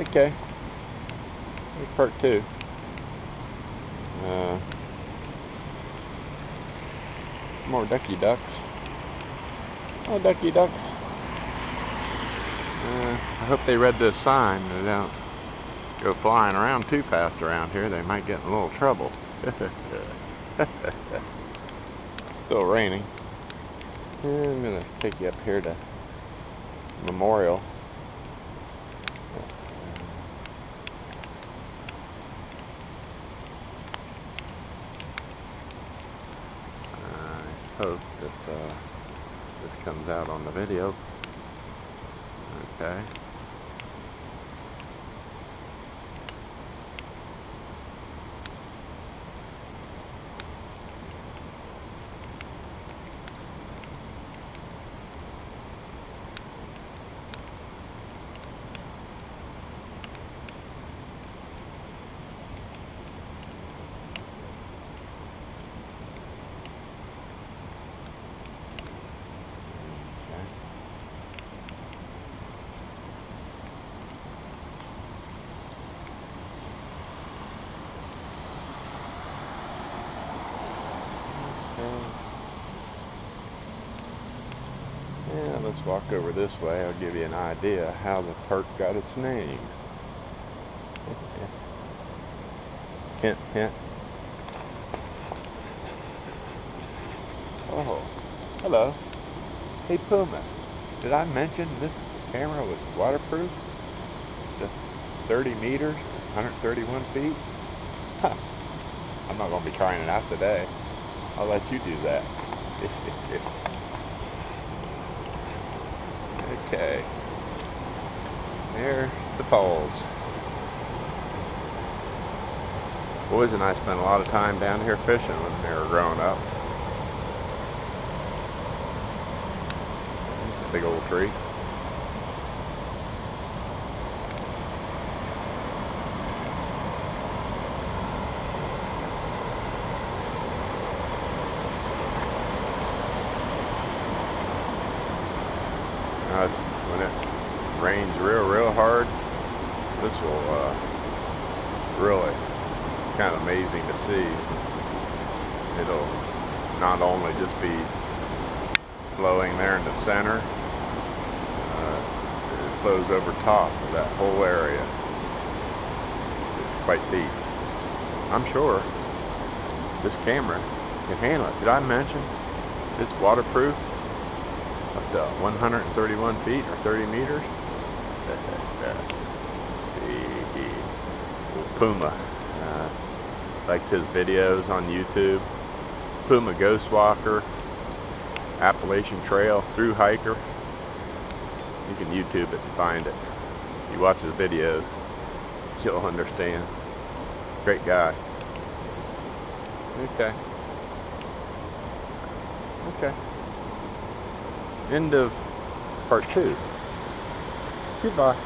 Okay. Here's part two. Uh, some more ducky ducks. Oh, ducky ducks. Uh, I hope they read this sign. They don't go flying around too fast around here. They might get in a little trouble. it's still raining. I'm to take you up here to Memorial. I hope that uh, this comes out on the video. Okay. Okay. Yeah, let's walk over this way. I'll give you an idea how the park got its name. hint, hint. Oh, hello. Hey Puma, did I mention this camera was waterproof? Just 30 meters, 131 feet? Huh. I'm not going to be trying it out today. I'll let you do that. okay. There's the falls. Boys and I spent a lot of time down here fishing when we were growing up. It's a big old tree. When it rains real, real hard, this will uh, really kind of amazing to see. It'll not only just be flowing there in the center, uh, it flows over top of that whole area. It's quite deep. I'm sure this camera can handle it. Did I mention it's waterproof up to 131 feet or 30 meters? The Puma. Uh, liked his videos on YouTube. Puma Ghostwalker, Appalachian Trail, Through Hiker. You can YouTube it and find it. If You watch his videos, you'll understand. Great guy. Okay. Okay. End of part two. Goodbye.